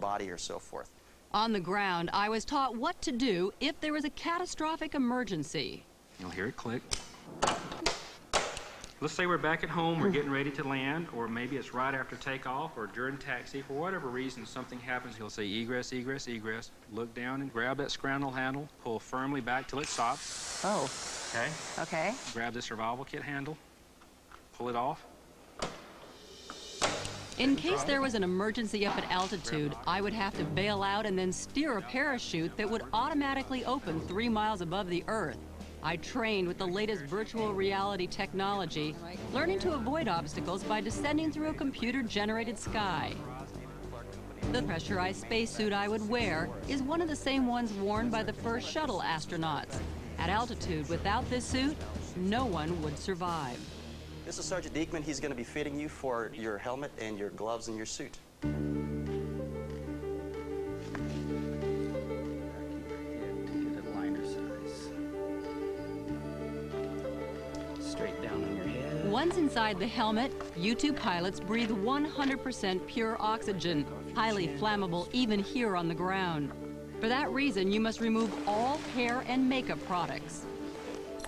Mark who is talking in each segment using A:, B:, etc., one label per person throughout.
A: body or so forth.
B: On the ground, I was taught what to do if there was a catastrophic emergency.
C: You'll hear it click. Let's say we're back at home, we're getting ready to land, or maybe it's right after takeoff or during taxi. For whatever reason, something happens. He'll say egress, egress, egress. Look down and grab that scramble handle, pull firmly back till it stops.
D: Oh,
C: Okay?
D: okay.
C: Grab the survival kit handle, pull it off.
B: In case there was an emergency up at altitude, I would have to bail out and then steer a parachute that would automatically open three miles above the Earth. I trained with the latest virtual reality technology, learning to avoid obstacles by descending through a computer-generated sky. The pressurized spacesuit I would wear is one of the same ones worn by the first shuttle astronauts. At altitude, without this suit, no one would survive.
A: This is Sergeant Diekman. He's going to be fitting you for your helmet and your gloves and your suit.
C: Straight down on your head.
B: Once inside the helmet, U-2 pilots breathe 100% pure oxygen, highly flammable even here on the ground. For that reason, you must remove all hair and makeup products.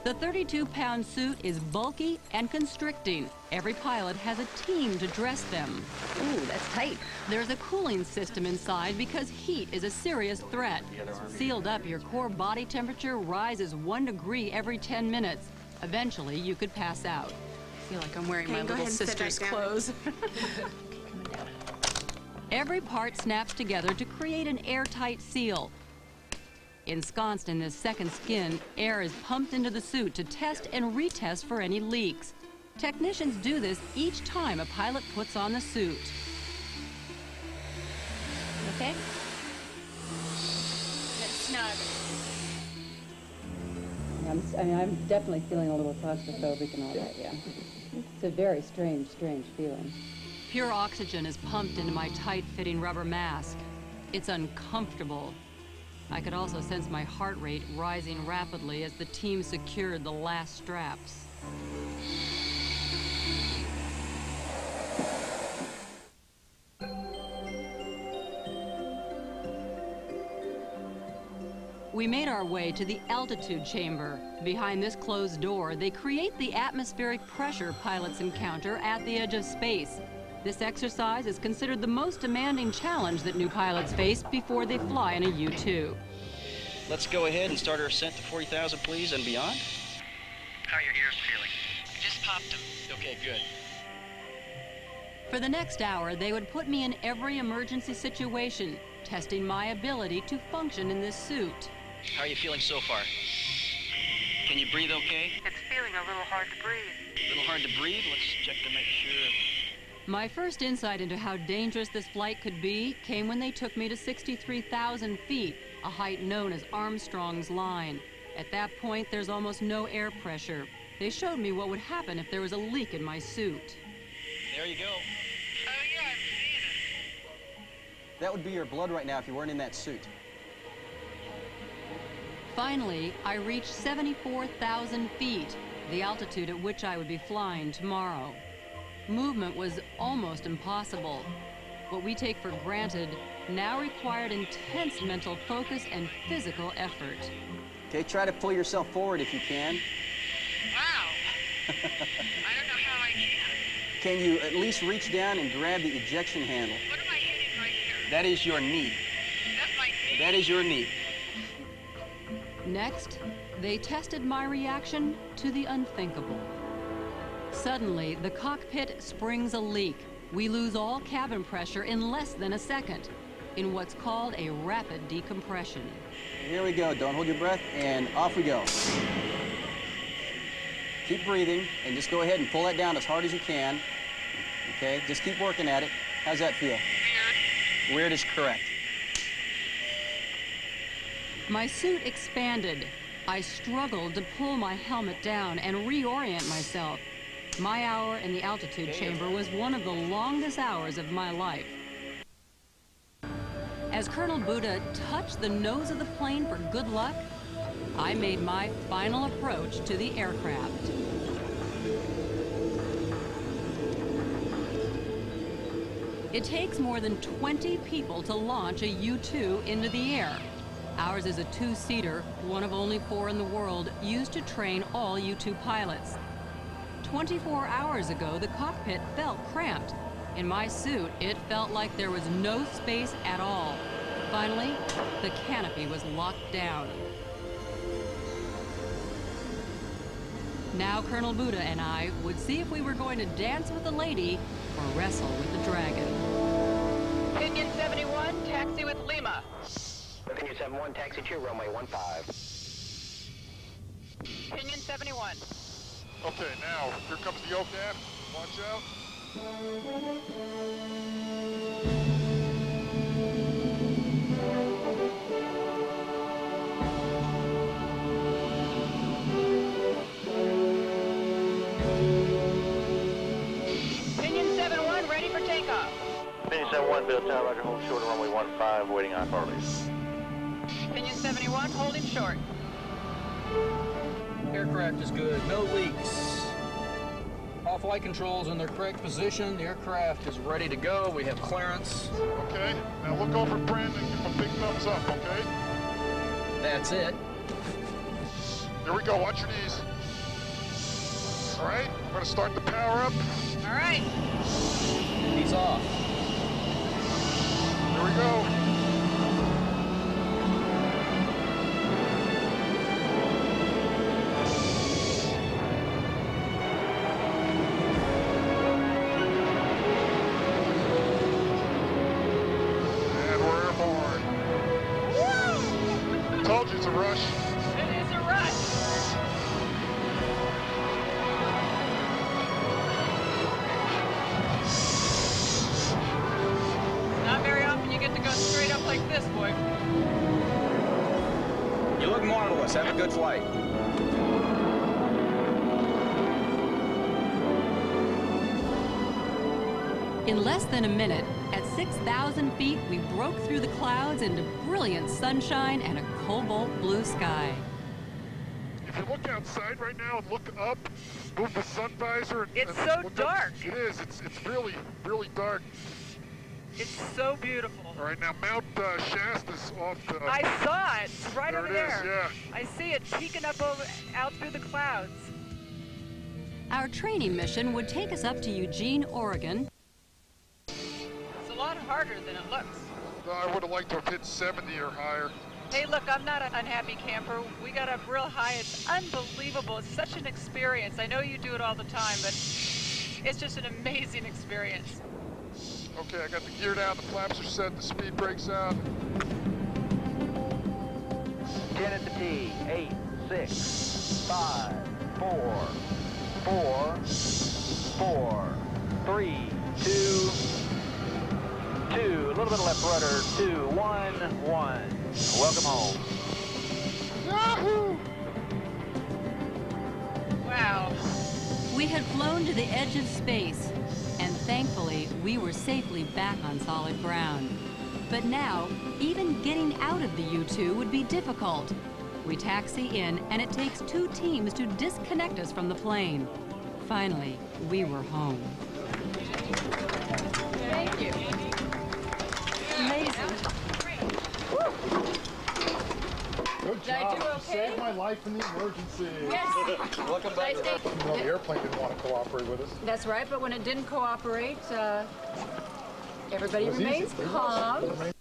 B: The 32-pound suit is bulky and constricting. Every pilot has a team to dress them.
D: Ooh, that's tight.
B: There's a cooling system inside because heat is a serious threat. Sealed up, your core body temperature rises one degree every 10 minutes. Eventually, you could pass out.
D: I feel like I'm wearing
E: Okay,
D: my little
E: ahead and sit
D: sister's
E: back down.
D: clothes.
B: Every part snaps together to create an airtight seal. Ensconced in this second skin, air is pumped into the suit to test and retest for any leaks. Technicians do this each time a pilot puts on the suit.
D: okay? That's snug.
F: I'm, I mean, I'm definitely feeling a little claustrophobic and all that, yeah. It's a very strange, strange feeling.
B: Pure oxygen is pumped into my tight-fitting rubber mask. It's uncomfortable. I could also sense my heart rate rising rapidly as the team secured the last straps. We made our way to the altitude chamber. Behind this closed door, they create the atmospheric pressure pilots encounter at the edge of space. This exercise is considered the most demanding challenge that new pilots face before they fly in a U-2.
A: Let's go ahead and start our ascent to 40,000, please, and beyond.
G: How are your ears feeling?
D: I Just popped them.
A: Okay, good.
B: For the next hour, they would put me in every emergency situation, testing my ability to function in this suit.
A: How are you feeling so far? Can you breathe okay?
E: It's feeling a little hard to breathe.
A: A little hard to breathe. Let's check to make sure.
B: My first insight into how dangerous this flight could be came when they took me to 63,000 feet, a height known as Armstrong's Line. At that point, there's almost no air pressure. They showed me what would happen if there was a leak in my suit.
A: There you go.
E: Oh, yeah, I've seen it.
A: That would be your blood right now if you weren't in that suit.
B: Finally, I reached 74,000 feet, the altitude at which I would be flying tomorrow. Movement was almost impossible. What we take for granted now required intense mental focus and physical effort.
A: Okay, try to pull yourself forward if you can.
E: Wow. I don't know how I can.
A: Can you at least reach down and grab the ejection handle?
E: What am I hitting right here?
A: That is your knee.
E: That's my knee.
A: That is your knee.
B: Next, they tested my reaction to the unthinkable. Suddenly, the cockpit springs a leak. We lose all cabin pressure in less than a second, in what's called a rapid decompression.
A: Here we go. Don't hold your breath, and off we go. Keep breathing, and just go ahead and pull that down as hard as you can. Okay, just keep working at it. How's that feel?
E: Weird.
A: Weird is correct.
B: My suit expanded. I struggled to pull my helmet down and reorient myself. My hour in the altitude chamber was one of the longest hours of my life. As Colonel Buda touched the nose of the plane for good luck, I made my final approach to the aircraft. It takes more than 20 people to launch a U-2 into the air. Ours is a two-seater, one of only four in the world, used to train all U-2 pilots. 24 hours ago, the cockpit felt cramped. In my suit, it felt like there was no space at all. Finally, the canopy was locked down. Now Colonel Buda and I would see if we were going to dance with the lady or wrestle with the dragon.
E: Pinion 71, taxi with Lima.
G: Opinion 71, taxi to runway 15.
E: Pinion 71.
H: Okay, now, here comes the OCAP. Watch out.
E: Pinion 71, ready for takeoff.
G: Opinion 71, Beale Tower, Roger, hold short of runway 15, waiting on Farley.
E: Pinion 71, holding short.
I: Aircraft is good, no leaks. All flight controls in their correct position. The aircraft is ready to go. We have clearance.
H: Okay, now look over Brandon, give him a big thumbs up, okay?
I: That's it.
H: Here we go, watch your knees. All right, we're gonna start the power up.
E: All right.
I: He's off.
H: Here we go. Told you it's a rush.
E: It is a rush. Not very often you get to go straight up like this, boy.
I: You look marvelous. Have a good flight.
B: In less than a minute, at 6,000 feet, we broke through the clouds into brilliant sunshine and a cobalt blue sky.
H: If you look outside right now and look up, move the sun visor. And,
E: It's
H: and
E: so
H: look up-
E: dark.
H: It is. It's it's really really dark.
E: It's so beautiful.
H: All right, now Mount uh, Shasta's off the.
E: I saw it. It's right
H: there
E: over
H: it is,
E: there.
H: yeah.
E: I see it peeking up over, out through the clouds.
B: Our training mission would take us up to Eugene, Oregon,
E: It's a lot harder than it looks.
H: I would have liked to have hit 70 or higher.
E: Hey, look, I'm not an unhappy camper. We got up real high. It's unbelievable. It's such an experience. I know you do it all the time, but it's just an amazing experience.
H: Okay, I got the gear down, the flaps are set, the speed brakes out.
G: 10 at the T, 8, 6, 5, 4, 4, 4, 3, 2, 2. A little bit of left rudder, 2, 1, 1. Welcome home.
H: Yahoo!
E: Wow.
B: we had flown to the edge of space, and thankfully, we were safely back on solid ground. But now, even getting out of the U-2 would be difficult. We taxi in, and it takes two teams to disconnect us from the plane. Finally, we were home.
E: Thank you.
B: Amazing.
H: Good
E: Did I do okay?
H: saved my life in the emergency.
F: Welcome back.
H: Even though the airplane didn't want to cooperate with us.
F: That's right, but when it didn't cooperate, uh, everybody
H: It easy.
F: remains calm.
H: It remains